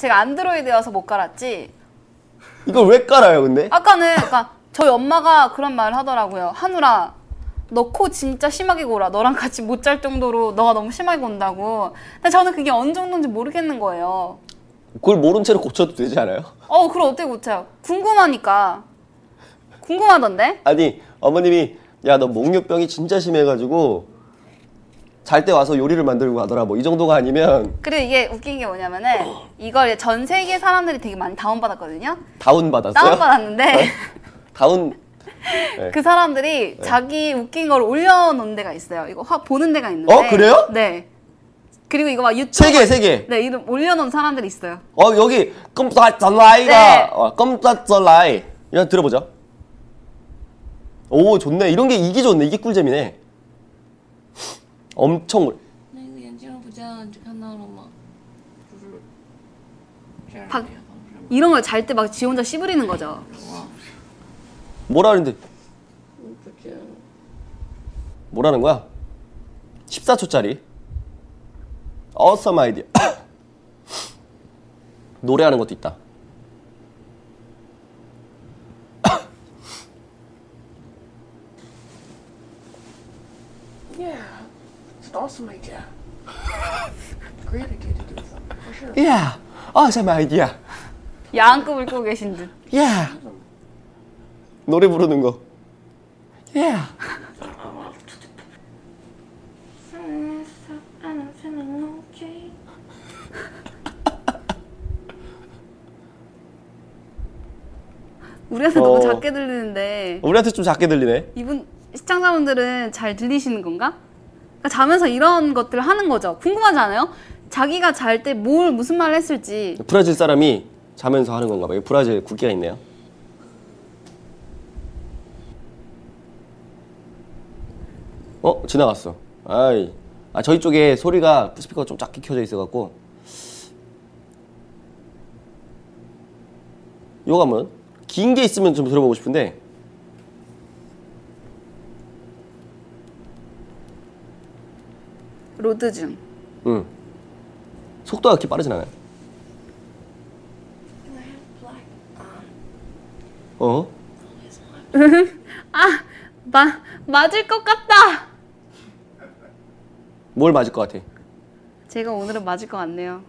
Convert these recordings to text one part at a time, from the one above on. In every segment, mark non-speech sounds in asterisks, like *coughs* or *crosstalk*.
제가 안드로이드여서 못 갈았지. 이걸 왜 깔아요, 근데? 아까는 그러니까 저희 엄마가 그런 말을 하더라고요. 한우라, 너 코 진짜 심하게 골아. 너랑 같이 못 잘 정도로 너가 너무 심하게 곤다고. 근데 저는 그게 어느 정도인지 모르겠는 거예요. 그걸 모른 채로 고쳐도 되지 않아요? 어, 그럼 어떻게 고쳐요? 궁금하니까. 궁금하던데? 아니, 어머님이, 야, 너 목욕병이 진짜 심해가지고, 잘 때 와서 요리를 만들고 가더라. 뭐, 이 정도가 아니면, 그리고 이게 웃긴 게 뭐냐면은 이걸 전 세계 사람들이 되게 많이 다운받았거든요. 다운받았어요? 다운받았는데 다운, *laughs* 네. 그 사람들이 자기 웃긴 걸 올려놓은 데가 있어요. 이거 화 보는 데가 있는데. 어, 그래요? 네. 그리고 이거 막 유튜브 세 개, 세 개. 네, 이름 올려놓은 사람들이 있어요. 어, 여기, 껌따절라이가, 네. 어. 이거 들어보자. 오, 좋네. 이런 게, 이게 좋네. 이게 꿀잼이네. 엄청 울. 박, 이런 걸 잘 때 막 지 혼자 씨부리는 거죠. 뭐라 하는데? 뭐라는 거야? 14초짜리. 어썸 아이디어. 노래하는 것도 있다. Awesome 아이디어. 야한급을 꾸고 계신 듯. Yeah. 노래 부르는 거. Yeah. Feeling okay. 우리한테 어. 너무 작게 들리는데 우리한테 좀 작게 들리네. 이분 시청자분들은 잘 들리시는 건가? 그러니까 자면서 이런 것들을 하는 거죠. 궁금하지 않아요? 자기가 잘 때 뭘 무슨 말을 했을지 브라질 사람이 자면서 하는 건가 봐요. 브라질 국기가 있네요. 어 지나갔어. 아이, 아 저희 쪽에 소리가 스피커가 좀 작게 켜져 있어갖고. 요거 한번 긴 게 있으면 좀 들어보고 싶은데. 로드 중. 응. 속도가 그렇게 빠르진 않아요. 어? *laughs* 아, 마, 맞을 것 같다. 뭘 맞을 것 같아? 제가 오늘은 맞을 것 같네요.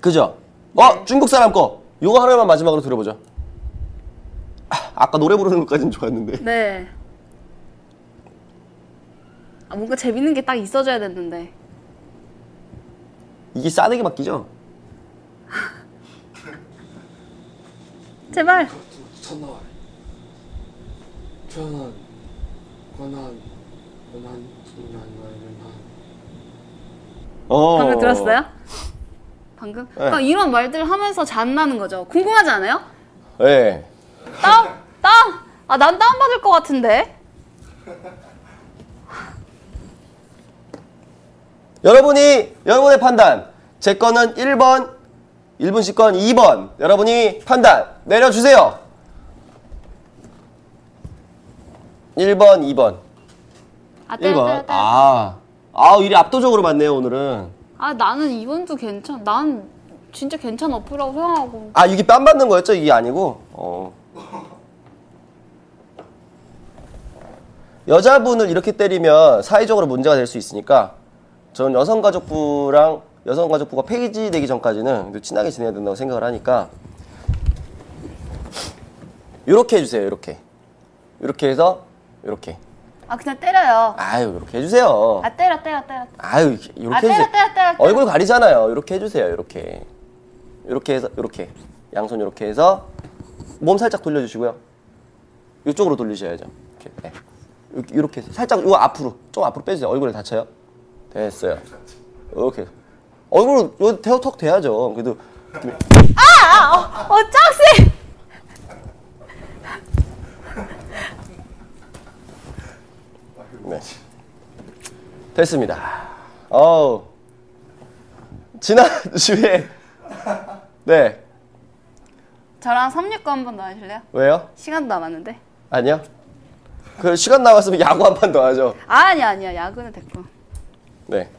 그죠? 어 중국 사람 거. 요거 하나만 마지막으로 들어보자. 아, 아까 노래 부르는 것까지는 좋았는데. 네. 아, 뭔가 재밌는 게 딱 있어줘야 됐는데. 이게 싸대기 맡기죠? 제발. 첫날 편안 권한 권한 어. 방금 들었어요? 방금? 그러니까 이런 말들 하면서 잔나는 거죠. 궁금하지 않아요? 네. 다운? 다운? 아, 난 다운받을 것 같은데? 여러분이 여러분의 판단. 제 거는 1번, 1분 씨건 2번. 여러분이 판단 내려주세요. 1번, 2번. 아, 때려, 때려, 1번. 때려. 아. 아, 일이 압도적으로 많네요, 오늘은. 아, 나는 이번도 괜찮, 난 진짜 괜찮은 어플이라고 생각하고. 아, 이게 뺨 받는 거였죠? 이게 아니고. 어. 여자분을 이렇게 때리면 사회적으로 문제가 될 수 있으니까 저는 여성가족부랑 여성가족부가 폐지 되기 전까지는 그래도 친하게 지내야 된다고 생각을 하니까 이렇게 해주세요. 이렇게 이렇게 해서 이렇게 아, 그냥 때려요. 아유 이렇게 해주세요. 아, 때려, 때려, 때려. 아유 이렇게 아, 때려, 해주세요. 때려, 때려, 때려. 얼굴 가리잖아요. 이렇게 해주세요. 이렇게 이렇게 해서 이렇게 양손 이렇게 해서 몸 살짝 돌려주시고요. 이쪽으로 돌리셔야죠. 이렇게 네. 이렇게, 해서 살짝 요 앞으로 좀 앞으로 빼주세요. 얼굴에 다쳐요. 됐어요. 이렇게 얼굴 요 대어 턱 돼야죠. 그래도 어, 짝씨! 네. 됐습니다. 어우 지난 *laughs* 주에 네 저랑 369 한번 더 하실래요? 왜요? 시간도 남았는데. 아니요. 그 시간 남았으면 야구 한 판 더 하죠. 아, 아니야, 아니야. 야구는 됐고. 네.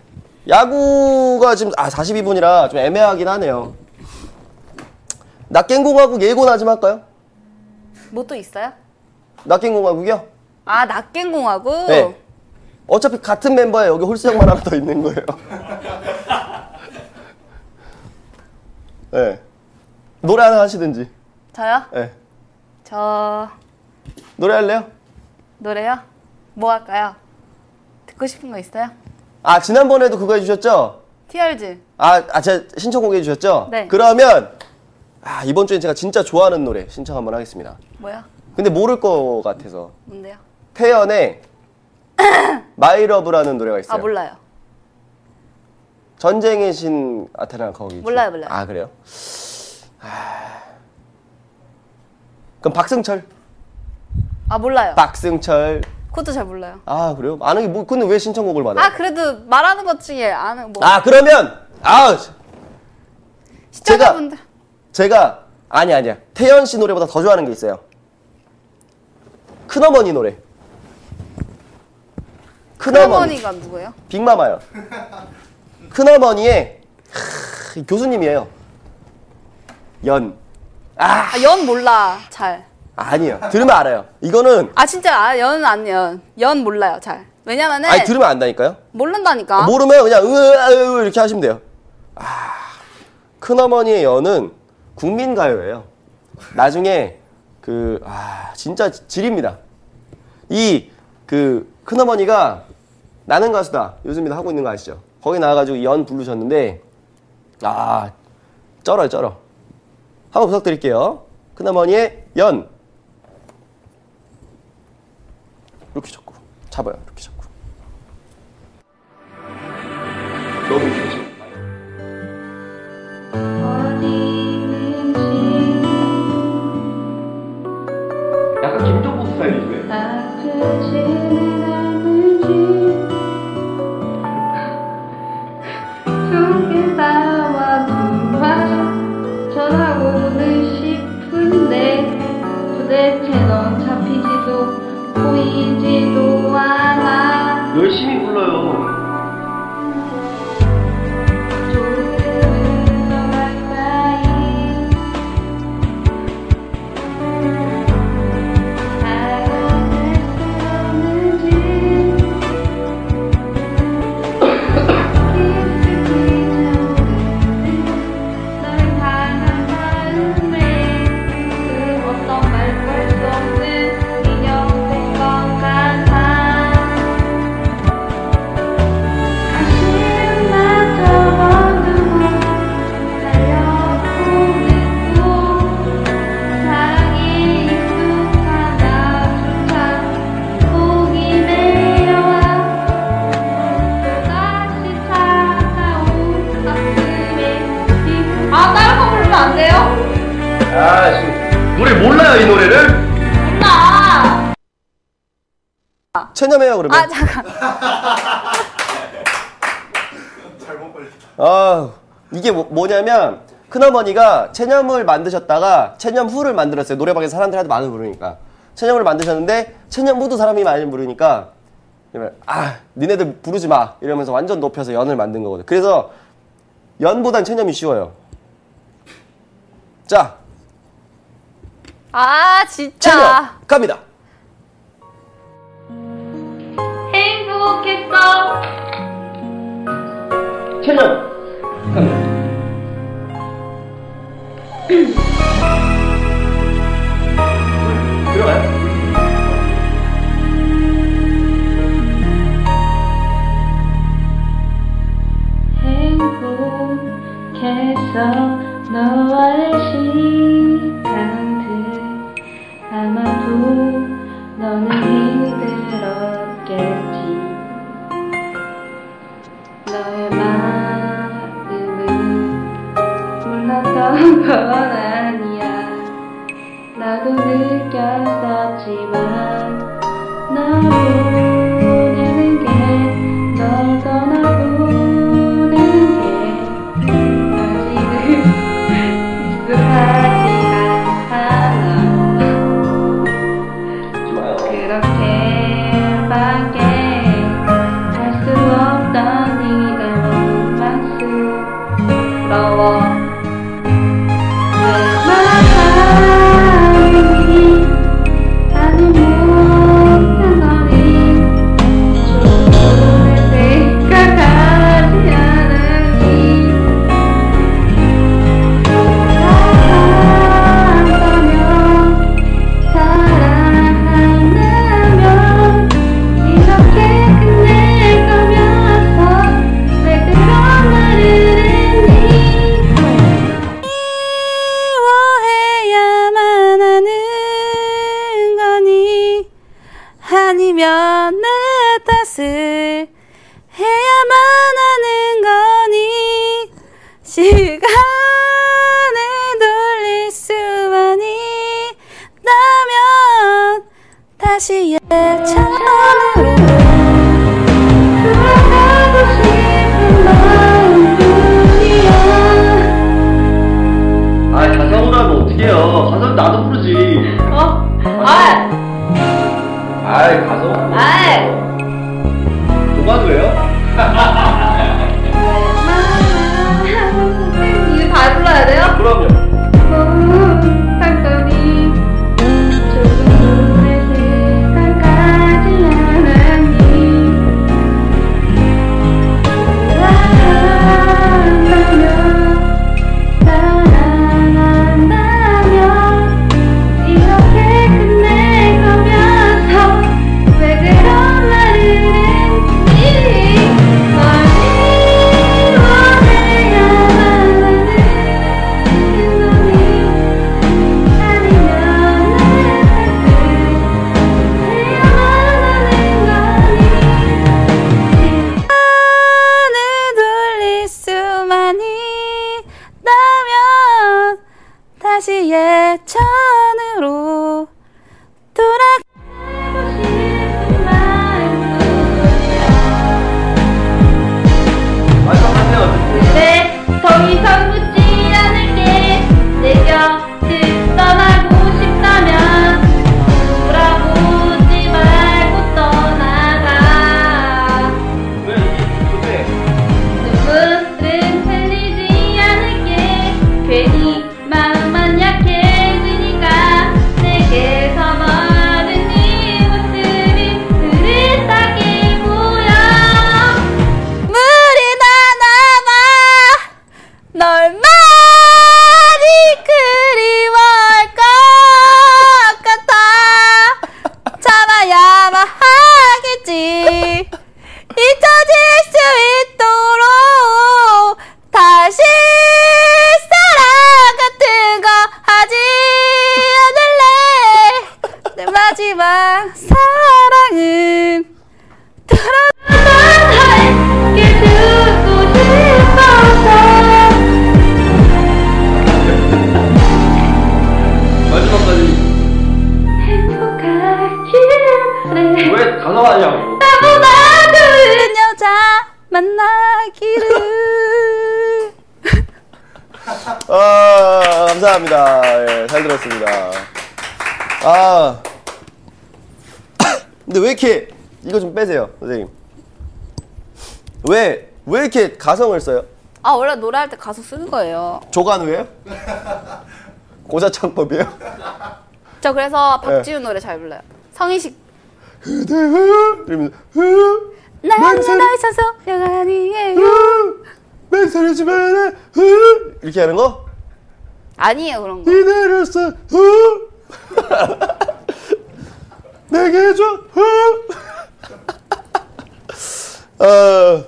야구가 지금 아 42분이라 좀 애매하긴 하네요. 낙갱공화국 예고나 좀 할까요? 뭐 또 있어요? 낙갱공화국이요? 아 낙갱공화국. 네. 어차피 같은 멤버에 여기 홀수 형만 하나 더 있는 거예요. *laughs* 네. 노래 하나 하시든지. 저요? 네. 저 노래 할래요? 노래요? 뭐 할까요? 듣고 싶은 거 있어요? 아, 지난번에도 그거 해주셨죠? 티얼즈. 아, 아, 제가 신청곡 해주셨죠? 네. 그러면, 아, 이번 주엔 제가 진짜 좋아하는 노래 신청 한번 하겠습니다. 뭐야? 근데 모를 것 같아서. 뭔데요? 태연의 *coughs* 마이러브라는 노래가 있어요. 아 몰라요. 전쟁의 신 아테나 거기. 몰라요, 몰라요. 아, 그래요? 아... 그럼 박승철. 아 몰라요. 박승철. 그것도 잘 몰라요. 아, 그래요? 아는 게 뭐, 근데 왜 신청곡을 받아요? 아 그래도 말하는 것 중에 아는 뭐 아, 그러면, 아, 시청자분들 제가 아니 아니야 태연 씨 노래보다 더 좋아하는 게 있어요. 큰어머니 노래. 큰어머니. 큰어머니 가 누구예요? 빅마마요. 큰어머니의 하, 교수님이에요. 연. 아 아, 연 몰라 잘. 아니에요. 들으면 알아요. 이거는 아 진짜 아, 연은 아니연. 연 몰라요 잘. 왜냐면은 아니 들으면 안다니까요. 모른다니까. 모르면 그냥 으으 이렇게 하시면 돼요. 아, 큰어머니의 연은 국민 가요예요. 나중에 그 아, 진짜 질입니다. 이 그 큰어머니가 나는 가수다 요즘에 하고 있는 거 아시죠? 거기 나와가지고 연 부르셨는데 아 쩔어요 쩔어. 한번 부탁드릴게요. 큰어머니의 연 이렇게 잡고 잡아요 이렇게 잡고. 너무 체념해요 그러면. 아 잠깐. *laughs* 아 이게 뭐, 뭐냐면 큰어머니가 체념을 만드셨다가 체념 후를 만들었어요. 노래방에서 사람들한테 많이 부르니까. 체념을 만드셨는데 체념 후도 사람이 많이 부르니까 이러면, 아 니네들 부르지 마. 이러면서 완전 높여서 연을 만든 거거든. 그래서 연보단 체념이 쉬워요. 자. 아 진짜. 체념. 갑니다 체념 행복해서 너와의 시간들 아마도 너는 힘들었겠지. 너의 건 아니야. 나도 느꼈었지만 널보 이렇게 가성을 써요? 아 원래 노래 할 때 가수 쓰는 거예요 조관우예요? *laughs* 고자창법이에요? 저 그래서 네. 박지훈 노래 잘 불러요 성희식 이러면서 흐, 난 맹세를- 널 있어서 영 아니에요 흐, 맹세하지 마라 흐, 이렇게 하는 거? 아니에요 그런 거흐 *laughs* 내게 줘 흐. *laughs* 어,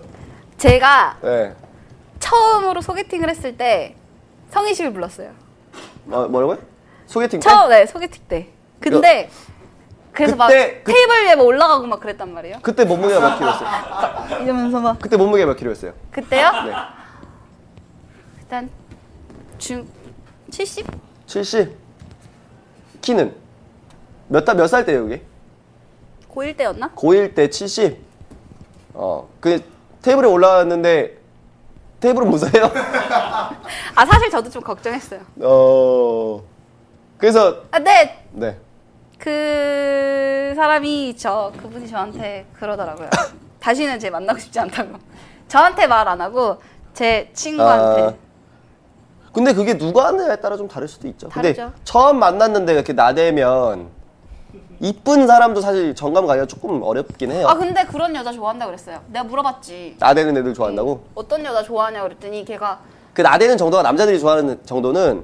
제가 네. 처음으로 소개팅을 했을 때 성희식을 불렀어요 뭐, 뭐라고요? 소개팅 때? 처음 네 소개팅 때 근데 그래서 막 그때- 그- 테이블 위에 막 올라가고 막 그랬단 말이에요 그때 몸무게가 몇 킬로였어요? *laughs* 이러면서 막 그때 몸무게가 몇 킬로였어요? 그때요? 네. 일단 중 70? 70 키는 몇달 몇살 때예요 그게? 고1 때였나? 고1 때 70. 어, 그 테이블에 올라왔는데 테이블은 무서워요? *laughs* 아 사실 저도 좀 걱정했어요 어. 그래서 아, 근데 네. 그 사람이 저 그분이 저한테 그러더라고요. *laughs* 다시는 제 만나고 싶지 않다고. 저한테 말 안 하고 제 친구한테. 아, 근데 그게 누가 하느냐에 따라 좀 다를 수도 있죠. 근데 다르죠. 처음 만났는데 이렇게 나대면 이쁜 사람도 사실 정감 가기가 조금 어렵긴 해요. 아 근데 그런 여자 좋아한다 그랬어요. 내가 물어봤지. 나대는 애들 좋아한다고? 어떤 여자 좋아하냐 그랬더니 걔가 그 나대는 정도가 남자들이 좋아하는 정도는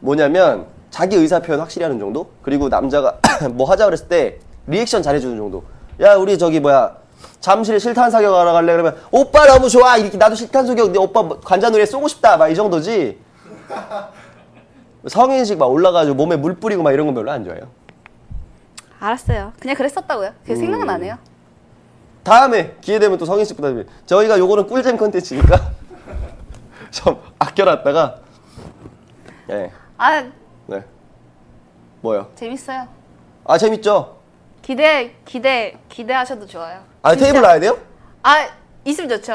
뭐냐면 자기 의사 표현 확실히 하는 정도? 그리고 남자가 *coughs* 뭐 하자 그랬을 때 리액션 잘해주는 정도. 야 우리 저기 뭐야 잠실 실탄 사격하러 갈래 그러면 오빠 너무 좋아 이렇게 나도 실탄 사격 근데 오빠 뭐 관자놀이에 쏘고 싶다 막 이 정도지. *laughs* 성인식 막 올라가지고 몸에 물 뿌리고 막 이런 건 별로 안 좋아해요. 알았어요. 그냥 그랬었다고요. 그게 음. 해요. 다음에 기회 되면 또 성인식 부탁드립니다 저희가 요거는 꿀잼 컨텐츠니까 *laughs* 좀 아껴놨다가 네, 아 네. 뭐요? 재밌어요. 아 재밌죠? 기대 기대 기대하셔도 좋아요. 아 진짜. 테이블 놔야 돼요? 아 있으면 좋죠.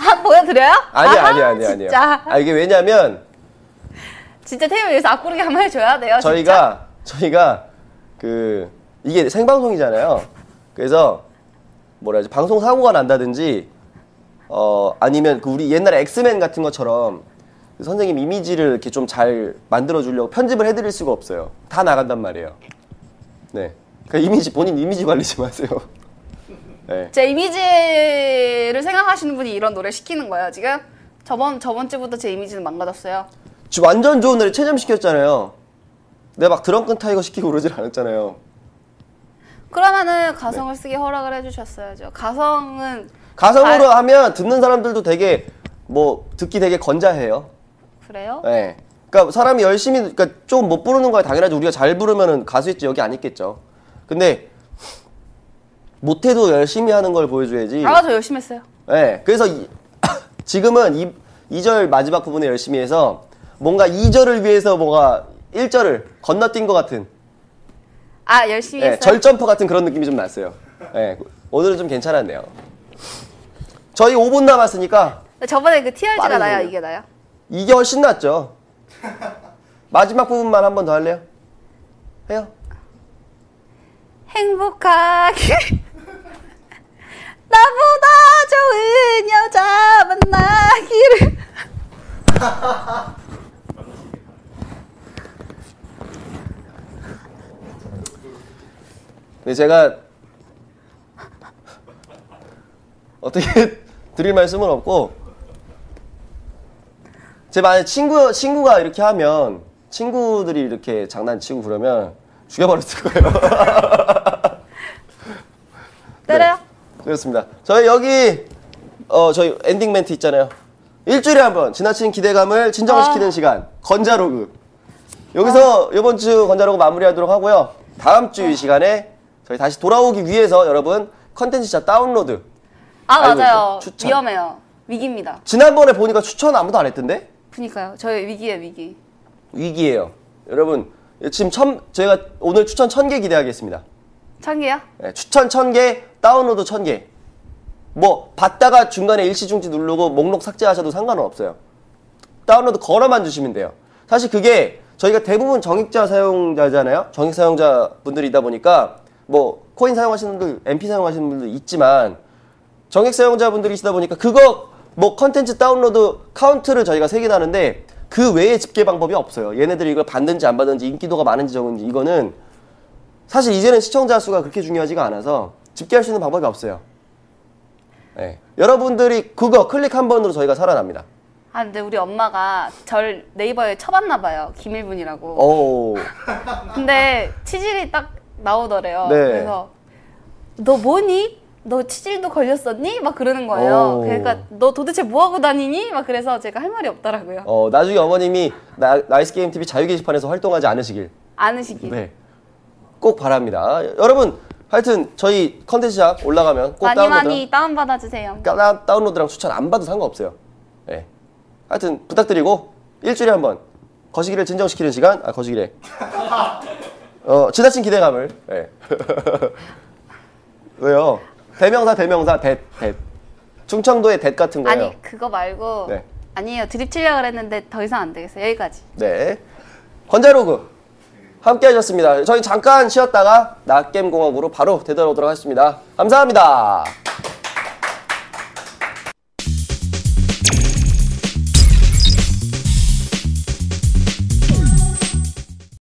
아 보여드려요? 아니 아니 아니 아니요. 진짜 아 이게 왜냐면 진짜 테이블 위에서 앞구르기 한번 해줘야 돼요. 저희가 저희가 그 이게 생방송이잖아요. 그래서 뭐라 해야지 방송 사고가 난다든지 어 아니면 그 우리 옛날에 엑스맨 같은 것처럼 그 선생님 이미지를 이렇게 좀 잘 만들어 주려고 편집을 해드릴 수가 없어요. 다 나간단 말이에요. 네. 그 이미지 본인 이미지 관리 좀 하세요. 네. 제 이미지를 생각하시는 분이 이런 노래 시키는 거예요 지금. 저번 저번 주부터 제 이미지는 망가졌어요. 지금 완전 좋은 노래 최점 시켰잖아요. 내가 막 드렁큰 타이거 시키고 그러질 않았잖아요. 그러면은 가성을 쓰게 허락을 해주셨어야죠. 가성은 가성으로 아. 하면 듣는 사람들도 되게 뭐 듣기 되게 건자해요. 그래요? 네. 그러니까 사람이 열심히 그러니까 좀 못 부르는 거야 당연하지 우리가 잘 부르면은 가수있지 여기 안 있겠죠. 근데 못해도 열심히 하는 걸 보여줘야지. 아 저 열심히 했어요. 네. 그래서 이, *coughs* 지금은 이, 2절 마지막 부분에 열심히 해서 뭔가 2절을 위해서 뭔가 1절을 건너뛴 것 같은 아 열심히 네, 했어요. 절점프 같은 그런 느낌이 좀 났어요. 네. 오늘은 좀 괜찮았네요. 저희 5분 남았으니까 저번에 그 TRG가 소리야. 이게 나요? 이게 훨씬 낫죠. 마지막 부분만 한 번 더 할래요? 해요? 행복하게 *laughs* 나보다 좋은 여자 만나기를 *laughs* 근데 제가 어떻게 *laughs* 드릴 말씀은 없고 제 만약 친구 친구가 이렇게 하면 친구들이 이렇게 장난치고 그러면 죽여버렸을 거예요. *laughs* 때려요? 그렇습니다. 저희 여기 어 저희 엔딩 멘트 있잖아요. 일주일에 한 번 지나친 기대감을 진정시키는 아. 시간 건자로그. 여기서 이번 주 건자로그 마무리하도록 하고요. 다음 주 이 시간에 저희 다시 돌아오기 위해서 여러분 컨텐츠 자 다운로드. 아 맞아요. 추천. 위험해요. 위기입니다. 지난번에 보니까 추천 아무도 안 했던데? 그니까요. 저희 위기에 위기. 위기예요. 여러분 지금 천 저희가 오늘 추천 천 개 기대하겠습니다. 창기야? 네, 추천 1000개, 다운로드 1000개. 뭐 받다가 중간에 일시중지 누르고 목록 삭제하셔도 상관은 없어요. 다운로드 걸어만 주시면 돼요. 사실 그게 저희가 대부분 정액제 사용자잖아요. 정액 사용자 분들이다 보니까 뭐 코인 사용하시는 분들, MP 사용하시는 분들 있지만 정액 사용자 분들이시다 보니까 그거 뭐 컨텐츠 다운로드 카운트를 저희가 세개나는데 그 외에 집계 방법이 없어요. 얘네들이 이걸 받는지 안 받는지 인기도가 많은지 적은지 이거는 사실 이제는 시청자 수가 그렇게 중요하지가 않아서 집계할 수 있는 방법이 없어요. 네. 여러분들이 그거 클릭 한 번으로 저희가 살아납니다. 아 근데 우리 엄마가 절 네이버에 쳐봤나 봐요. 김일분이라고. 오, 근데 치질이 딱 나오더래요. 네. 그래서 너 뭐니? 너 치질도 걸렸었니? 막 그러는 거예요. 오. 그러니까 너 도대체 뭐 하고 다니니? 막 그래서 제가 할 말이 없더라고요. 어, 나중에 어머님이 나, 나이스 게임 TV 자유 게시판에서 활동하지 않으시길 아느시기. 네. 꼭 바랍니다. 여러분, 하여튼 저희 컨텐츠작 올라가면 꼭 많이 다운로드 많이 다운 받아 주세요. 다- 다운로드랑 추천 안 받아도 상관없어요. 네. 하여튼 부탁드리고 일주일에 한 번 거시기를 진정시키는 시간, 아 거시기래. *laughs* 어 지나친 기대감을. 네. *laughs* 왜요? 대명사 대명사 대 대. 충청도의 대 같은 거예요. 아니 그거 말고 네. 아니에요 드립 치려고 그랬는데 더 이상 안 되겠어요 여기까지. 네. 건자로그 함께 하셨습니다. 저희 잠깐 쉬었다가 낙겜공학으로 바로 되돌아오도록 하겠습니다. 감사합니다.